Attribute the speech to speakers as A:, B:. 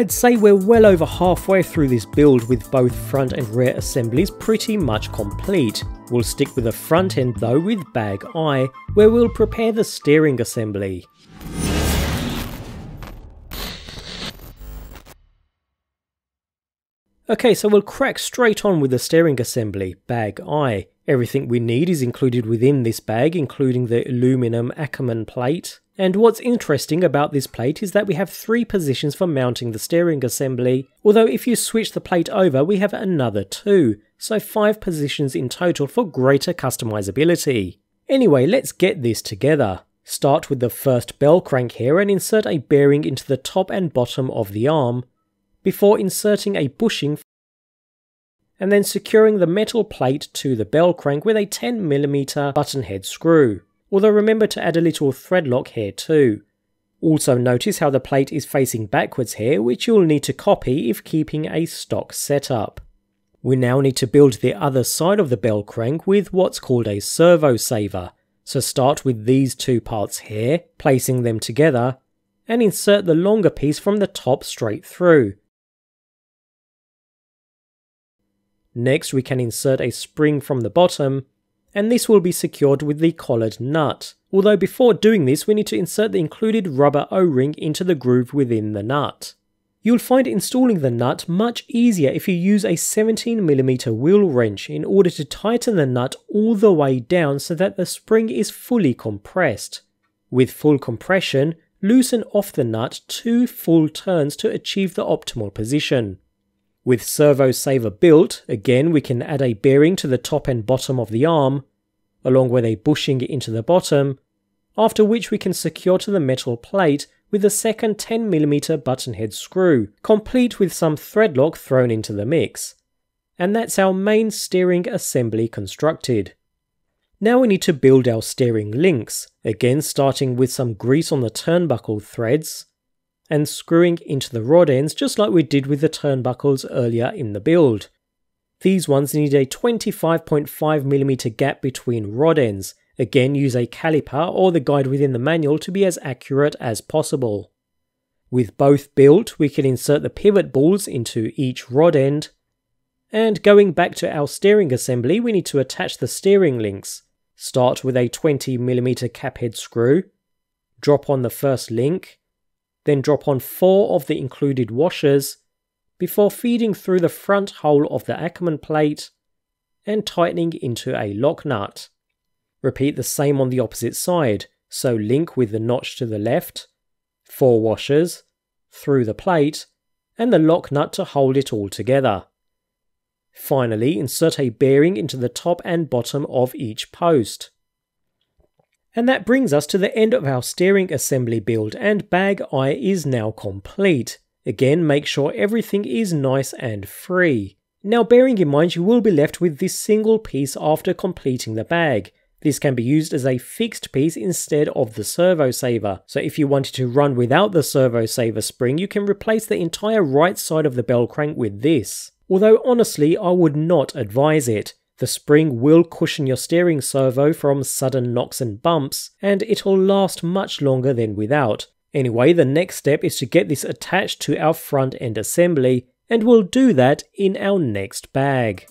A: I'd say we're well over halfway through this build with both front and rear assemblies pretty much complete. We'll stick with the front end though with bag I, where we'll prepare the steering assembly. Okay, so we'll crack straight on with the steering assembly, bag I. Everything we need is included within this bag, including the aluminum Ackermann plate. And what's interesting about this plate is that we have three positions for mounting the steering assembly, although if you switch the plate over we have another two, so five positions in total for greater customizability. Anyway, let's get this together. Start with the first bell crank here and insert a bearing into the top and bottom of the arm, before inserting a bushing and then securing the metal plate to the bell crank with a 10mm button head screw, although remember to add a little thread lock here too. Also notice how the plate is facing backwards here, which you'll need to copy if keeping a stock setup. We now need to build the other side of the bell crank with what's called a servo saver. So start with these two parts here, placing them together, and insert the longer piece from the top straight through. Next we can insert a spring from the bottom, and this will be secured with the collared nut. Although before doing this we need to insert the included rubber o-ring into the groove within the nut. You'll find installing the nut much easier if you use a 17mm wheel wrench in order to tighten the nut all the way down so that the spring is fully compressed. With full compression, loosen off the nut two full turns to achieve the optimal position. With servo saver built, again we can add a bearing to the top and bottom of the arm, along with a bushing into the bottom, after which we can secure to the metal plate with a second 10mm button head screw, complete with some thread lock thrown into the mix. And that's our main steering assembly constructed. Now we need to build our steering links, again starting with some grease on the turnbuckle threads, and screwing into the rod ends just like we did with the turnbuckles earlier in the build. These ones need a 25.5mm gap between rod ends, again use a caliper or the guide within the manual to be as accurate as possible. With both built, we can insert the pivot balls into each rod end, and going back to our steering assembly we need to attach the steering links. Start with a 20mm cap head screw, drop on the first link, then drop on four of the included washers before feeding through the front hole of the Ackermann plate and tightening into a lock nut. Repeat the same on the opposite side, so link with the notch to the left, four washers, through the plate, and the lock nut to hold it all together. Finally, insert a bearing into the top and bottom of each post. And that brings us to the end of our steering assembly build and bag I is now complete. Again, make sure everything is nice and free. Now bearing in mind you will be left with this single piece after completing the bag. This can be used as a fixed piece instead of the servo saver. So if you wanted to run without the servo saver spring, you can replace the entire right side of the bell crank with this. Although honestly, I would not advise it. The spring will cushion your steering servo from sudden knocks and bumps, and it'll last much longer than without. Anyway, the next step is to get this attached to our front end assembly, and we'll do that in our next bag.